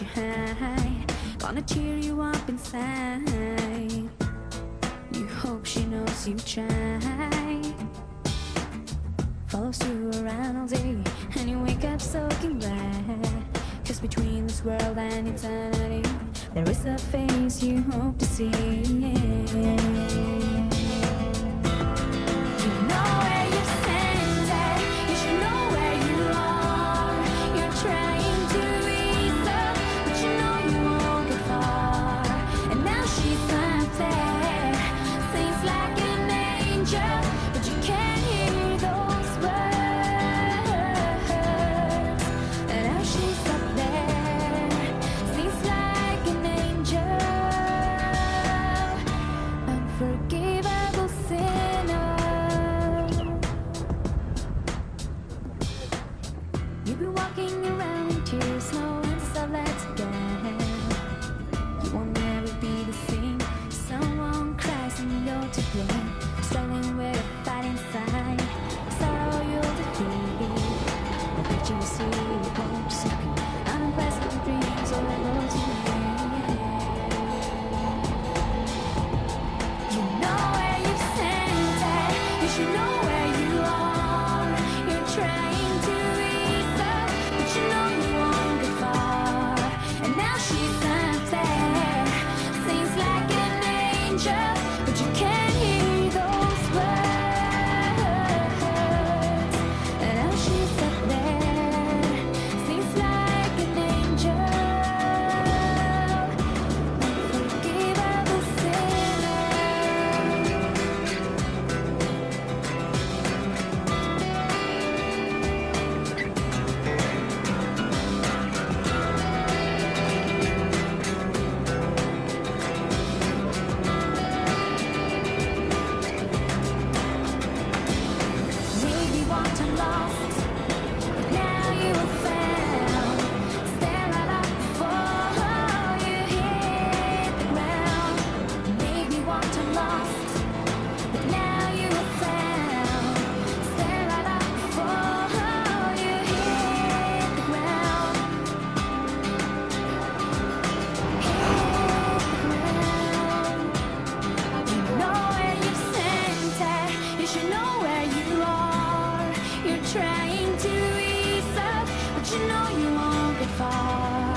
you high, gonna cheer you up inside. You hope she knows you try. Follows you around all day, and you wake up soaking wet. Cause between this world and eternity, there is a face you hope to see. trying to ease up, but you know you won't get far.